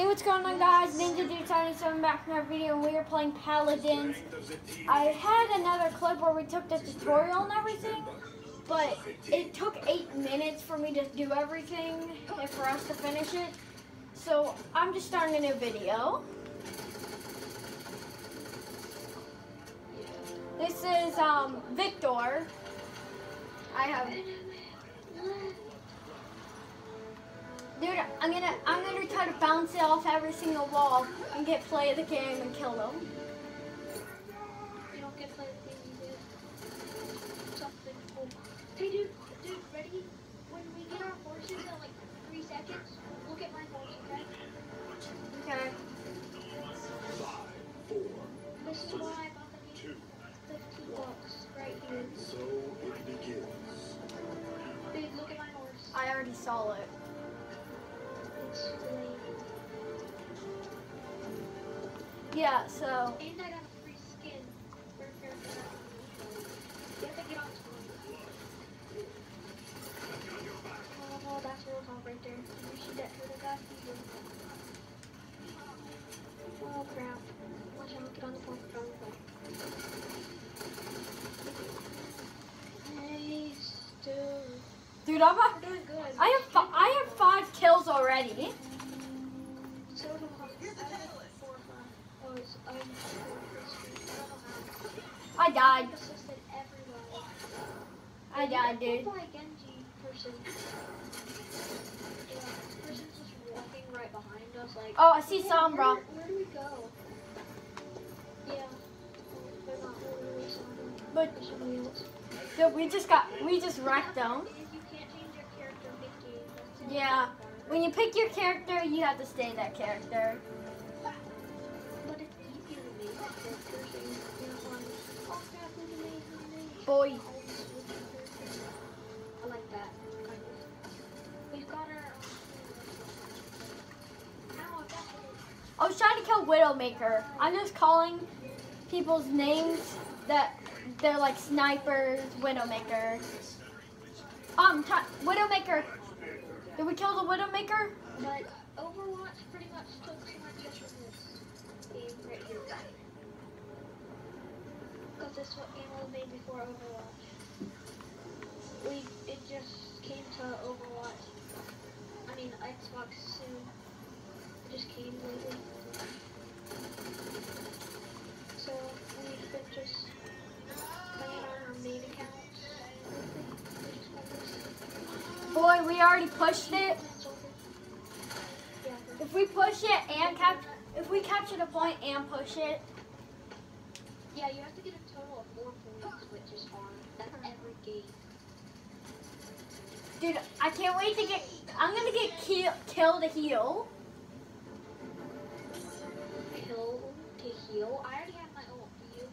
Hey, what's going on guys? Ninja Dude 77 back from our video and we are playing Paladins. I had another clip where we took the tutorial and everything, but it took 8 minutes for me to do everything and for us to finish it. So I'm just starting a new video. This is um, Victor. I have Dude, I'm gonna I'm gonna try to bounce it off every single wall and get play of the game and kill them. Yeah, so And I got a free skin for. You have to get on top. Oh that's real right there. You should get rid of that. Oh crap. Watch out, get on the phone, get on the phone. Hey, dude. dude, I'm a, We're doing good. I have I have five kills already. I don't know how. I died. I've assisted everyone. I died, dude. By Genji person. Yeah, person's just walking right behind us, like. Oh, I see Sombra. Where, where do we go? Yeah. They're not really Sombra. But They're somebody else. dude, we just got we just wrecked them. You can't change your character mid-game, that's it. Yeah. When you pick your character, you have to stay that character. Boy. I like that. We've got our. I was trying to kill Widowmaker. I'm just calling people's names that they're like snipers, Widowmaker. Um, Widowmaker. Did we kill the Widowmaker? But Overwatch pretty much took so much of this right here. Because this what was made before Overwatch. We it just came to Overwatch. I mean Xbox soon. It just came lately. So we've been just playing on our main accounts. We just got this. Boy, we already pushed it. It's over. Yeah, we're- If we push it and cap, if we capture the point and push it, Yeah, you have to get a total of four points, which is hard. Every game. dude, I can't wait to get. I'm gonna get kill, kill to heal. Kill to heal. I already have my ult. Do you?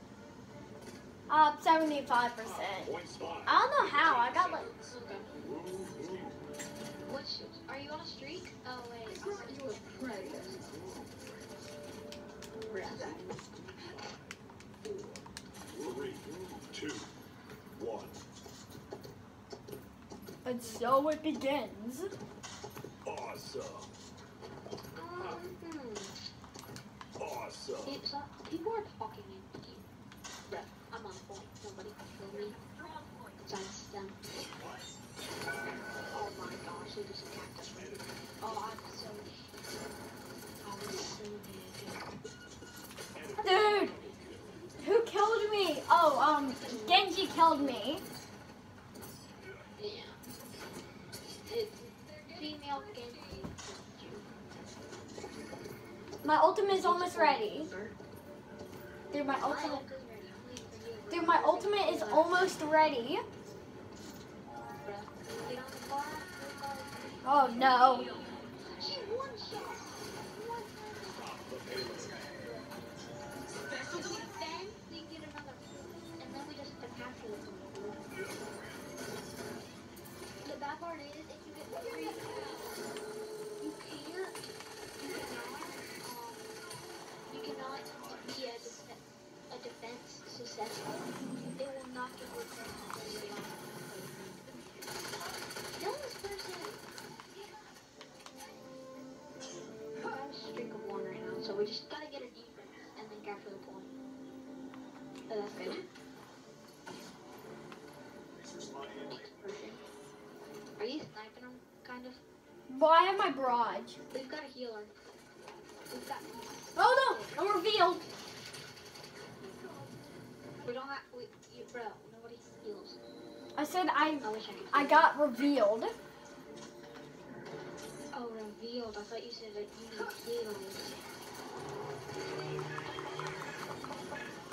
Uh, 75 percent. I don't know how. I got like. Okay. Move, move. Are you on a streak? Oh wait, I'm not you a pro. Three, two, one. And so it begins. Awesome. Um, hmm. Awesome. It's, uh, people are talking in the game. But I'm on point. Nobody can kill me. Besides them. Oh my gosh, they just attacked us. Oh, I'm so. I'm so dead. Dude, who killed me? Oh, um, Genji killed me. My ultimate is almost ready. Dude, my ultimate. is. Dude, my ultimate is almost ready. Oh no. Shot. One Oh. Are you sniping them, kind of? Well, I have my barrage. We've got a healer. We've got. Oh no! I'm revealed. We don't have. We, you, bro, nobody heals. I said I I wish I. I got revealed. Oh, revealed. I thought you said that you need heals.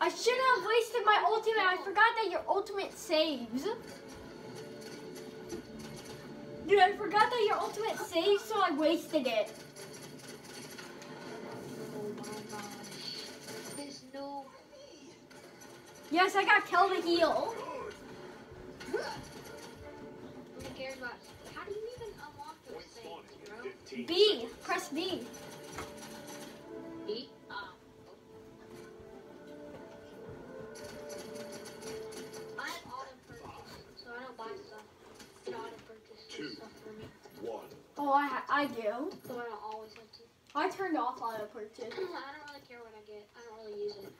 I shouldn't have wasted my ultimate. I forgot that your ultimate saves. Dude, I forgot that your ultimate saves, so I wasted it. Yes, I got kill to heal. How do you B. Press B. Eat. Ah. I have auto purchase, so I don't buy stuff. It auto purchase Two. stuff for me, One. Oh, I I do. so I don't always have to. I turned off auto purchase. I don't really care what I get. I don't really use it.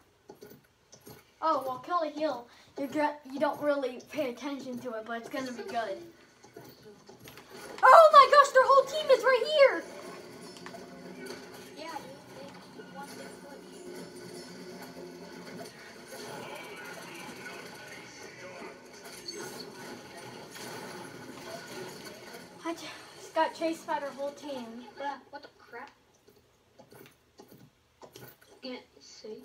Oh well, kill to heal. You get you don't really pay attention to it, but it's gonna be good. Oh my gosh, their whole team is right here. Yeah, dude. They want their foot. I just got chased by their whole team. Bruh, what the crap? Can't see.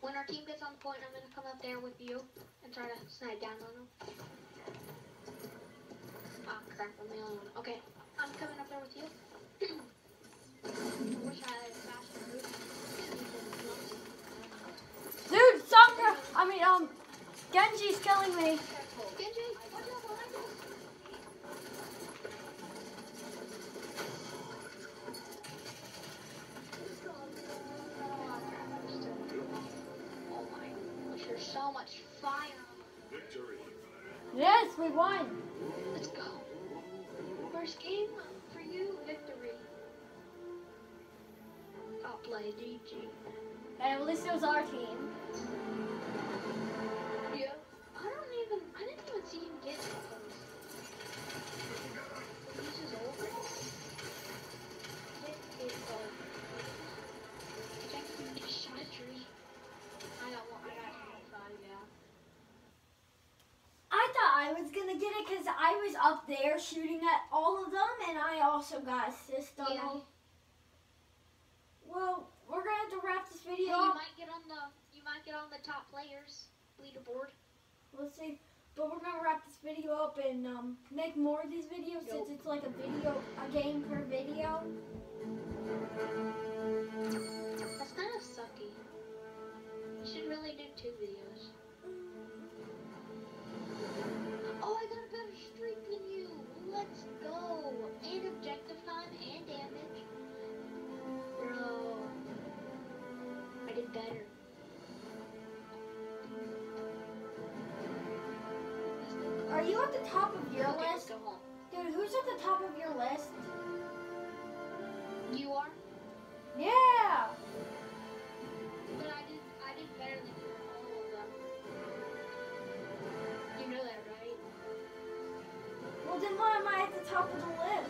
When our team gets on point, I'm gonna come up there with you and try to snipe down on them. Ah, crap, I'm the only one. Okay, I'm coming up there with you. I wish I had faster. Dude, Sakura, I mean, um, Genji's killing me. Genji, watch out behind us. Oh there's so much fire. Victory. Yes, we won. First game for you, victory. I'll play DG. At least it was our team. Was up there shooting at all of them, and I also got assist on Yeah. Well, we're gonna have to wrap this Hey, video you might get on the, you might get on the top players leaderboard. Let's see. But we're gonna wrap this video up and um, make more of these videos since it's like a video, a game per video. That's kind of sucky. You should really do two videos. Are you at the top of your list? Dude, who's at the top of your list? You are, Yeah! but I did I did better than you all of them. You know that, right? Well, then why am I at the top of the list?